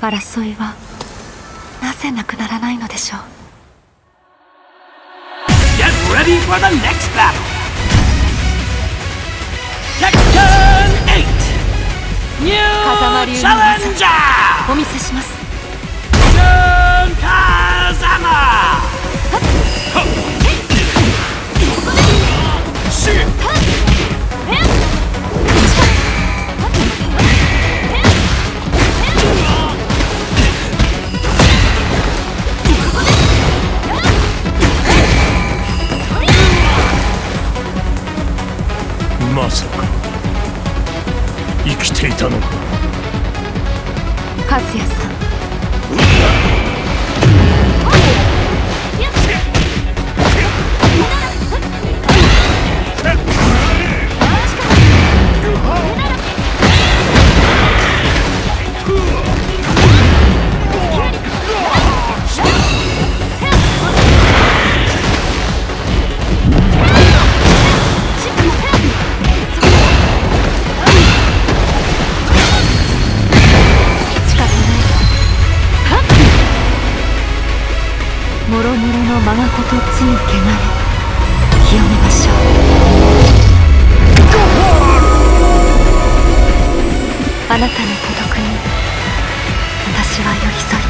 争いはなぜなくならないのでしょう Get ready for the next battle! Tekken 8! New Challenger! お見せしますまさか。生きていたのか。和也さん。もろもろのまがこと罪汚れ清めましょう。あなたの孤独に私は寄り添い